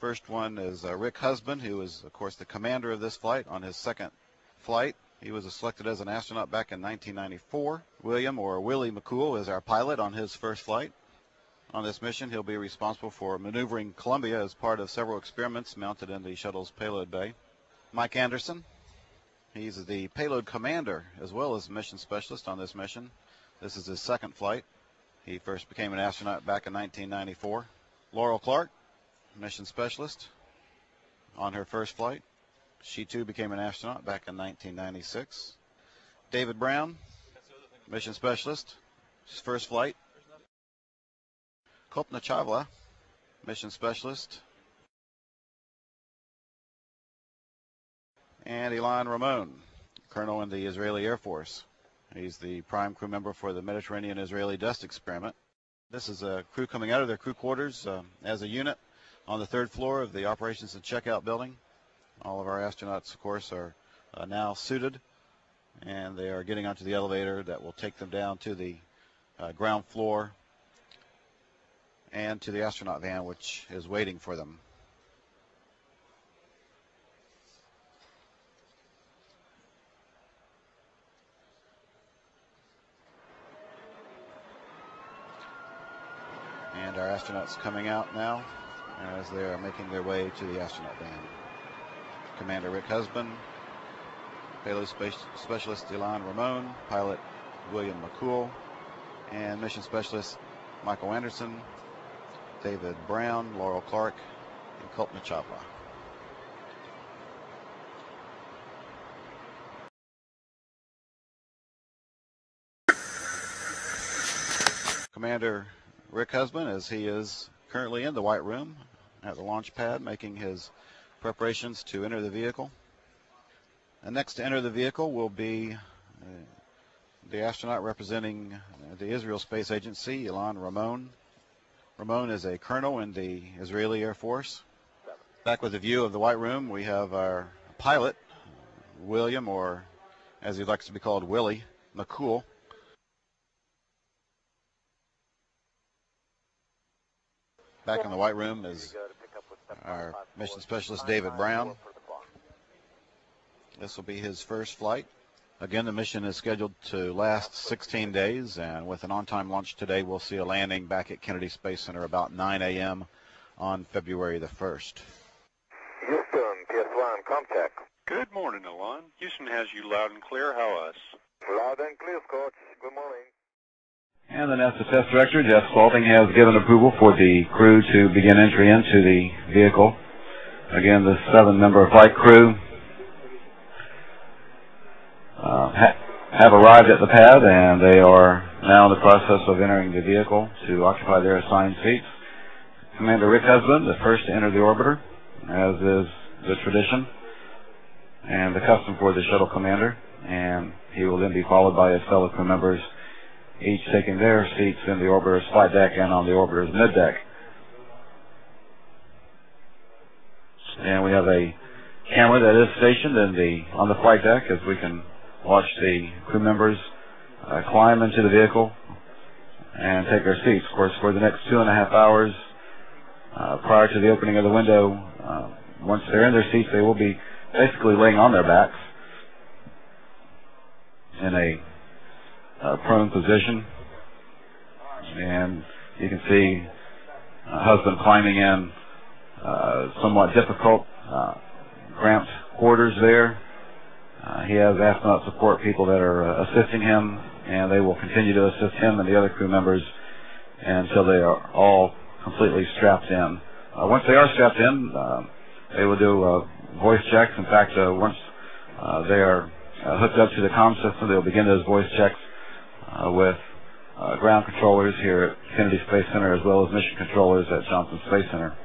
First one is uh, Rick Husband, who is, of course, the commander of this flight on his second flight. He was selected as an astronaut back in 1994. William, or Willie McCool, is our pilot on his first flight. On this mission, he'll be responsible for maneuvering Columbia as part of several experiments mounted in the shuttle's payload bay. Mike Anderson, he's the payload commander as well as mission specialist on this mission. This is his second flight. He first became an astronaut back in 1994. Laurel Clark, mission specialist on her first flight. She too became an astronaut back in 1996. David Brown, mission specialist, his first flight Kalpana Chawla, mission specialist. And Ilan Ramon, colonel in the Israeli Air Force. He's the prime crew member for the Mediterranean Israeli Dust Experiment. This is a crew coming out of their crew quarters uh, as a unit on the third floor of the operations and checkout building. All of our astronauts, of course, are uh, now suited and they are getting onto the elevator that will take them down to the uh, ground floor and to the astronaut van, which is waiting for them. And our astronauts coming out now as they are making their way to the astronaut band. Commander Rick Husband, payload specialist Ilan Ramon, pilot William McCool, and mission specialist Michael Anderson, David Brown, Laurel Clark, and Kalpana Chawla. Commander Rick Husband, as he is currently in the White Room at the launch pad, making his preparations to enter the vehicle. And next to enter the vehicle will be uh, the astronaut representing uh, the Israel Space Agency, Ilan Ramon, Ramon is a colonel in the Israeli Air Force. Back with a view of the White Room, we have our pilot, William, or as he likes to be called, Willie McCool. Back in the White Room is our mission specialist, David Brown. This will be his first flight. Again, the mission is scheduled to last 16 days, and with an on-time launch today, we'll see a landing back at Kennedy Space Center about 9 a.m. on February the 1st. Houston, PS1, contact. Good morning, Ilan. Houston has you loud and clear. How us? Loud and clear, Coach. Good morning. And the NASA Test Director, Jeff Spalding, has given approval for the crew to begin entry into the vehicle. Again, the seven-member flight crew uh, ha have arrived at the pad and they are now in the process of entering the vehicle to occupy their assigned seats. Commander Rick Husband, the first to enter the orbiter, as is the tradition and the custom for the shuttle commander, and he will then be followed by his fellow crew members, each taking their seats in the orbiter's flight deck and on the orbiter's mid deck. And we have a camera that is stationed in the on the flight deck as we can watch the crew members uh, climb into the vehicle and take their seats. Of course, for the next two and a half hours uh, prior to the opening of the window, uh, once they're in their seats, they will be basically laying on their backs in a uh, prone position. And you can see husband climbing in uh, somewhat difficult, uh, cramped quarters there. Uh, he has astronaut support people that are assisting him, and they will continue to assist him and the other crew members until they are all completely strapped in. Once they are strapped in, uh, they will do uh, voice checks. In fact, uh, once uh, they are hooked up to the comm system, they will begin those voice checks with uh, ground controllers here at Kennedy Space Center as well as mission controllers at Johnson Space Center.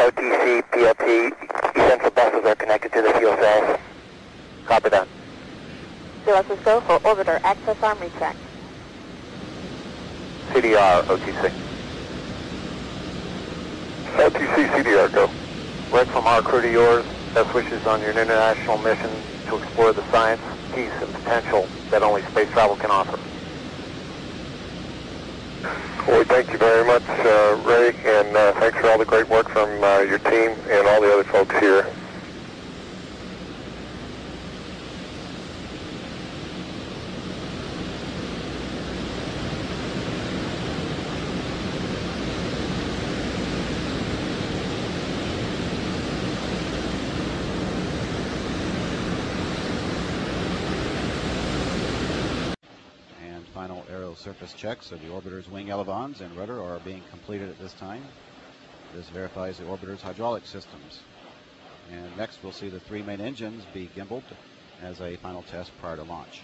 OTC, PLT, essential buses are connected to the fuel cells. Copy that. Go for orbiter access arm recheck. CDR, OTC. OTC, CDR, go. Rick from our crew to yours. Best wishes on your international mission to explore the science, peace, and potential that only space travel can offer. Thank you very much, uh, Ray, and uh, thanks for all the great work from uh, your team and all the other folks here. And surface checks of the orbiter's wing elevons and rudder are being completed at this time. This verifies the orbiter's hydraulic systems. And next we'll see the three main engines be gimbaled as a final test prior to launch.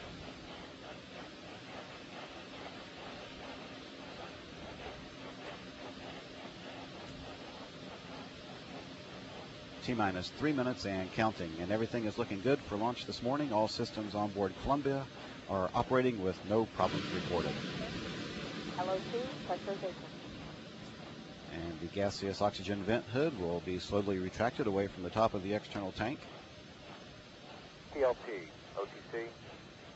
T minus three minutes and counting, and everything is looking good for launch this morning. All systems on board Columbia are operating with no problems reported. LO2 pressurization. And the gaseous oxygen vent hood will be slowly retracted away from the top of the external tank. PLT, OTC,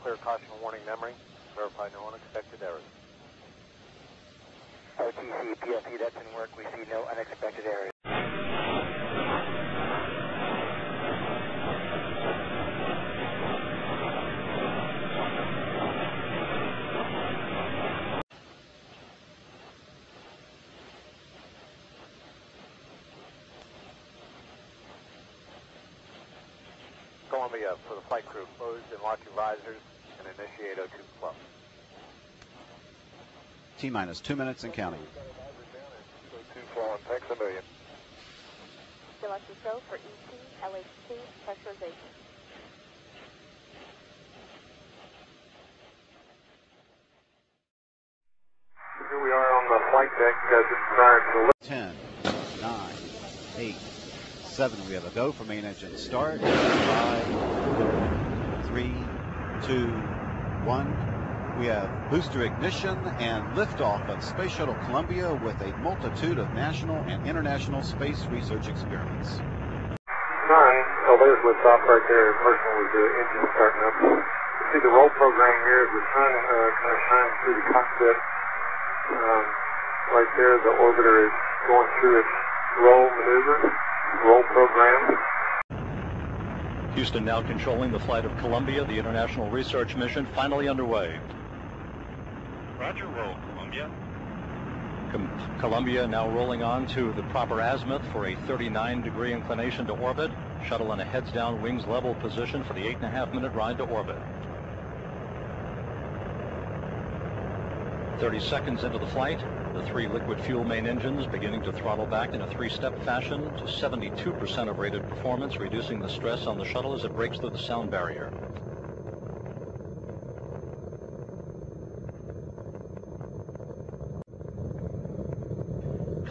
clear caution warning memory, verify no unexpected errors. OTC, PLT, that's in work. We see no unexpected errors. Columbia, for the flight crew, close and lock your visors and initiate O2 flow. T minus two minutes and counting. O2 flowing, thanks a million. Let's go for ET LH2 pressurization. Here we are on the flight deck, uh, just prior to 10, 9, 8, 7. We have a go for main engine start. 5, 3, 2, 1. We have booster ignition and liftoff of Space Shuttle Columbia with a multitude of national and international space research experiments. Sun, oh, there's liftoff right there, personal with the engine starting up. You see the roll program here as the sun uh, kind of shines through the cockpit. Um, right there, the orbiter is going through its roll maneuver, roll program. Houston now controlling the flight of Columbia, the international research mission finally underway. Roger, roll, Columbia. Com- Columbia now rolling on to the proper azimuth for a 39 degree inclination to orbit. Shuttle in a heads down, wings level position for the eight and a half minute ride to orbit. 30 seconds into the flight, the three liquid fuel main engines beginning to throttle back in a three-step fashion to 72% of rated performance, reducing the stress on the shuttle as it breaks through the sound barrier.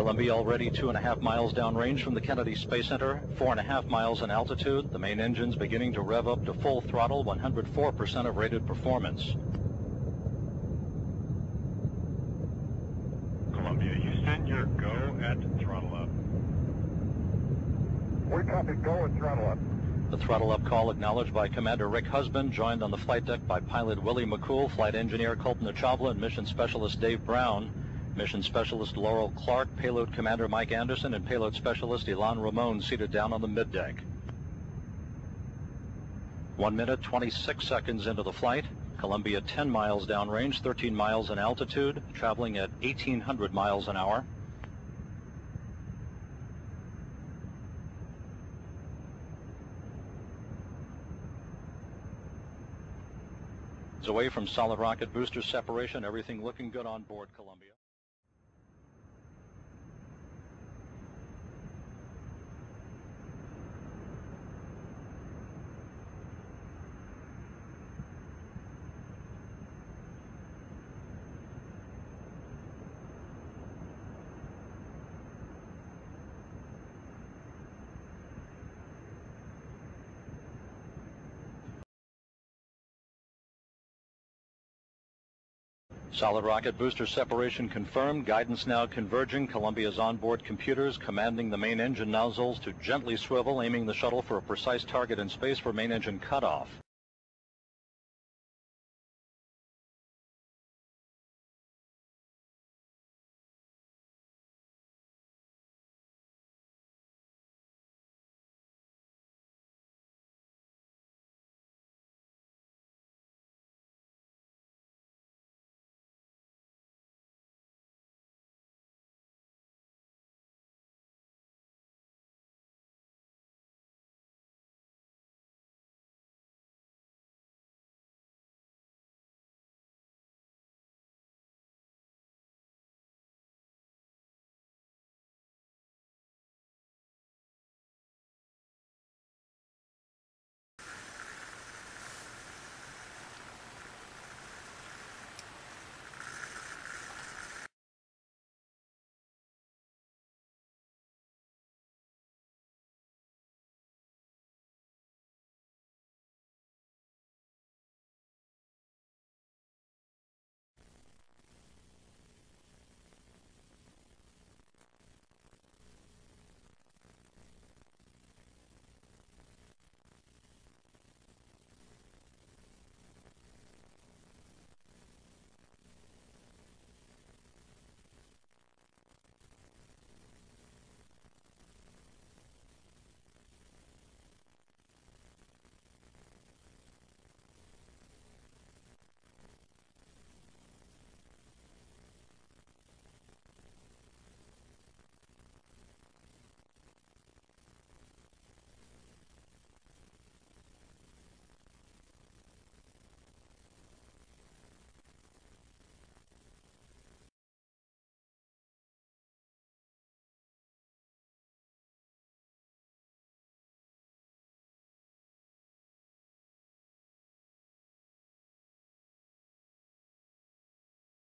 Columbia already two and a half miles downrange from the Kennedy Space Center, four and a half miles in altitude. The main engines beginning to rev up to full throttle, 104% of rated performance. Columbia, Houston, your go at throttle up. We copy, go and throttle up. The throttle up call acknowledged by Commander Rick Husband, joined on the flight deck by pilot Willie McCool, flight engineer Kalpana Chawla, and mission specialist Dave Brown. Mission specialist Laurel Clark, payload commander Mike Anderson, and payload specialist Ilan Ramon seated down on the middeck. One minute, 26 seconds into the flight. Columbia 10 miles downrange, 13 miles in altitude, traveling at 1,800 miles an hour. Away from solid rocket booster separation, everything looking good on board Columbia. Solid rocket booster separation confirmed. Guidance now converging. Columbia's onboard computers commanding the main engine nozzles to gently swivel, aiming the shuttle for a precise target in space for main engine cutoff.